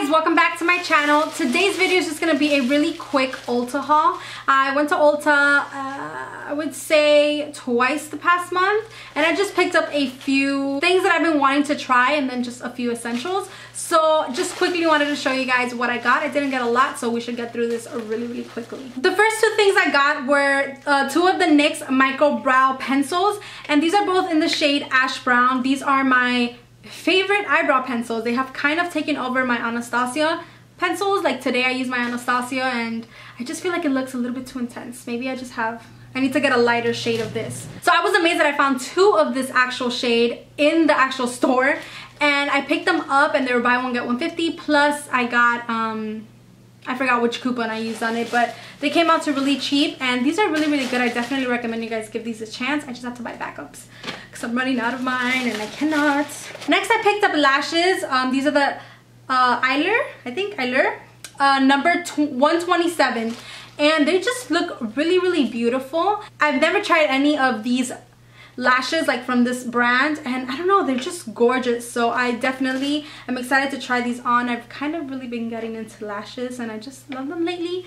guys, welcome back to my channel. Today's video is just to be a really quick Ulta haul. I went to Ulta, uh, I would say twice the past month and I just picked up a few things that I've been wanting to try and then just a few essentials. So just quickly wanted to show you guys what I got. I didn't get a lot so we should get through this really really quickly. The first two things I got were uh, two of the NYX Micro Brow Pencils and these are both in the shade Ash Brown. These are my favorite eyebrow pencils. They have kind of taken over my Anastasia pencils. Like today I use my Anastasia and I just feel like it looks a little bit too intense. Maybe I just have, I need to get a lighter shade of this. So I was amazed that I found two of this actual shade in the actual store and I picked them up and they were buy one get 150 plus I got um I forgot which coupon I used on it, but they came out to really cheap and these are really, really good. I definitely recommend you guys give these a chance. I just have to buy backups because I'm running out of mine and I cannot. Next, I picked up lashes. Um, these are the uh, Eyelure, I think, Eyelure, uh, number 127 and they just look really really beautiful i've never tried any of these lashes like from this brand and I don't know they're just gorgeous so I definitely am excited to try these on I've kind of really been getting into lashes and I just love them lately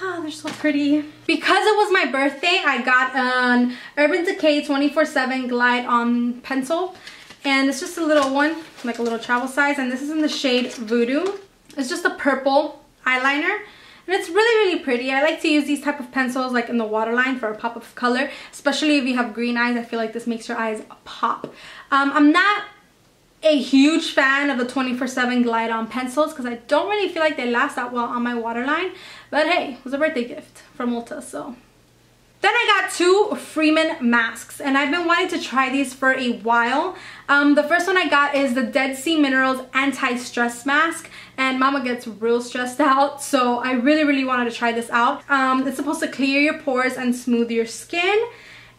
Oh, they're so pretty. Because it was my birthday, I got an Urban Decay 24-7 Glide On pencil. And it's just a little one, like a little travel size. And this is in the shade Voodoo. It's just a purple eyeliner. And it's really, really pretty. I like to use these type of pencils like in the waterline for a pop of color. Especially if you have green eyes. I feel like this makes your eyes pop. Um, I'm not a huge fan of the 24-7 Glide On pencils because I don't really feel like they last that well on my waterline. But hey, it was a birthday gift from Ulta, so then I got two Freeman masks and I've been wanting to try these for a while. Um, the first one I got is the Dead Sea Minerals Anti-Stress Mask and mama gets real stressed out so I really really wanted to try this out. Um, it's supposed to clear your pores and smooth your skin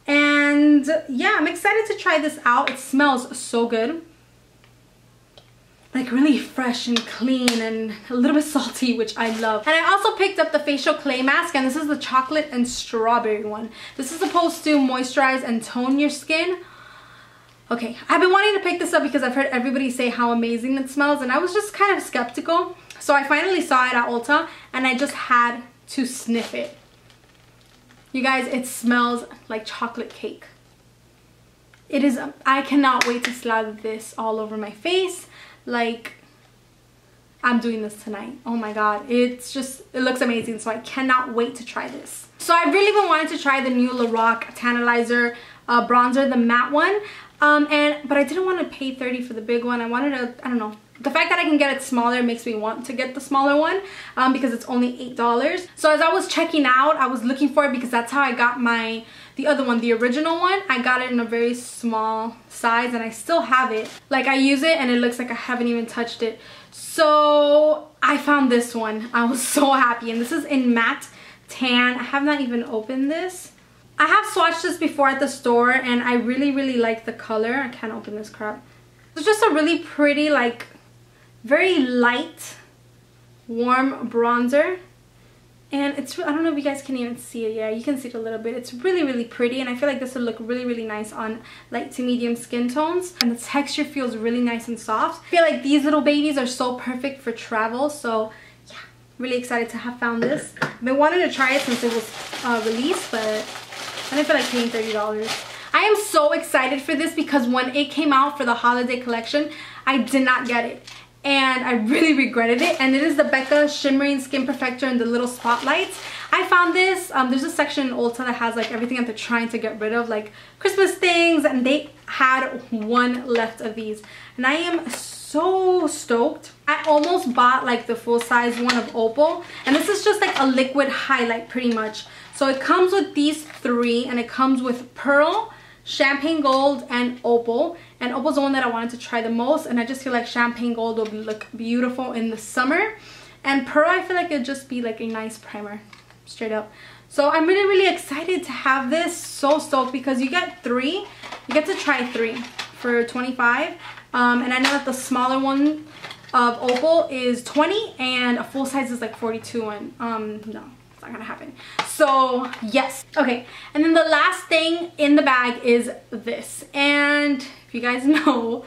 and yeah I'm excited to try this out. It smells so good like really fresh and clean and a little bit salty which I love. And I also picked up the facial clay mask and this is the chocolate and strawberry one. This is supposed to moisturize and tone your skin. Okay I've been wanting to pick this up because I've heard everybody say how amazing it smells and I was just kind of skeptical. So I finally saw it at Ulta and I just had to sniff it. You guys it smells like chocolate cake. It is I cannot wait to slather this all over my face like I'm doing this tonight. Oh my god. It's just, it looks amazing. So I cannot wait to try this. So I've really been wanting to try the new Lorac Tantalizer uh, bronzer, the matte one. Um, and But I didn't want to pay 30 for the big one. I wanted to, I don't know. The fact that I can get it smaller makes me want to get the smaller one um, because it's only $8. So as I was checking out, I was looking for it because that's how I got my the other one, the original one, I got it in a very small size and I still have it. Like I use it and it looks like I haven't even touched it. So I found this one. I was so happy and this is in matte tan. I have not even opened this. I have swatched this before at the store and I really, really like the color. I can't open this crap. It's just a really pretty, like, very light, warm bronzer. And it's I don't know if you guys can even see it. Yeah you can see it a little bit. It's really really pretty and I feel like this would look really really nice on light to medium skin tones. And the texture feels really nice and soft. I feel like these little babies are so perfect for travel so yeah really excited to have found this. I've been wanting to try it since it was uh, released but I didn't feel like paying $30 I am so excited for this because when it came out for the holiday collection I did not get it and I really regretted it and it is the Becca Shimmering Skin Perfector in the little spotlights. I found this, um, there's a section in Ulta that has like everything that they're trying to get rid of like Christmas things and they had one left of these and I am so stoked. I almost bought like the full size one of Opal and this is just like a liquid highlight pretty much. So it comes with these three and it comes with Pearl, Champagne Gold, and Opal and Opal's the one that I wanted to try the most and I just feel like champagne gold will look beautiful in the summer. And pearl I feel like it'd just be like a nice primer straight up. So I'm really really excited to have this. So stoked because you get three you get to try three for 25 um, and I know that the smaller one of Opal is 20 and a full size is like 42 and um no it's not gonna happen so yes okay and then the last thing in the bag is this and if you guys know,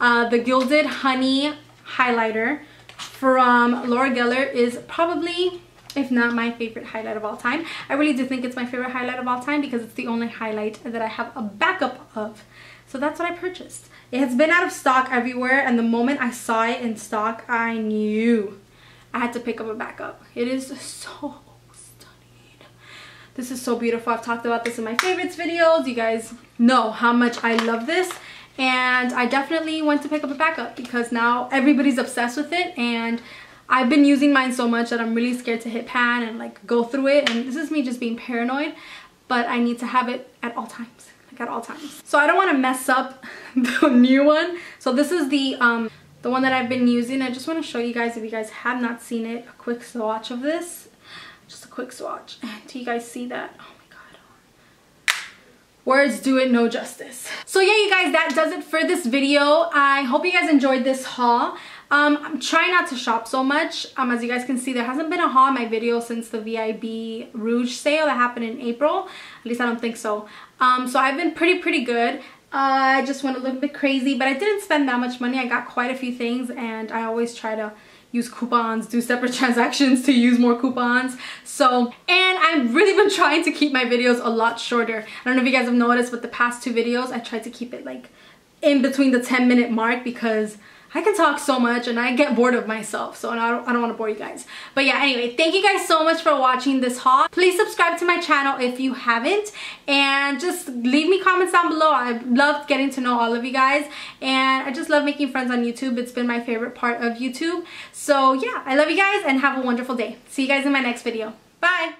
uh, the Gilded Honey highlighter from Laura Geller is probably if not my favorite highlight of all time. I really do think it's my favorite highlight of all time because it's the only highlight that I have a backup of. So that's what I purchased. It has been out of stock everywhere and the moment I saw it in stock, I knew I had to pick up a backup. It is so this is so beautiful. I've talked about this in my favorites videos. You guys know how much I love this. And I definitely went to pick up a backup because now everybody's obsessed with it. And I've been using mine so much that I'm really scared to hit pan and like go through it. And this is me just being paranoid. But I need to have it at all times. Like at all times. So I don't want to mess up the new one. So this is the um the one that I've been using. I just want to show you guys if you guys have not seen it, a quick swatch of this just a quick swatch. Do you guys see that? Oh my god. Words do it no justice. So yeah, you guys, that does it for this video. I hope you guys enjoyed this haul. Um, I'm trying not to shop so much. Um, as you guys can see, there hasn't been a haul in my video since the VIB Rouge sale that happened in April. At least I don't think so. Um, so I've been pretty, pretty good. Uh, I just went a little bit crazy, but I didn't spend that much money. I got quite a few things and I always try to use coupons, do separate transactions to use more coupons. So, and I've really been trying to keep my videos a lot shorter. I don't know if you guys have noticed, but the past two videos, I tried to keep it like in between the 10 minute mark because I can talk so much and I get bored of myself so I don't, I don't want to bore you guys. But yeah, anyway, thank you guys so much for watching this haul. Please subscribe to my channel if you haven't and just leave me comments down below. I love getting to know all of you guys and I just love making friends on YouTube. It's been my favorite part of YouTube. So yeah, I love you guys and have a wonderful day. See you guys in my next video. Bye!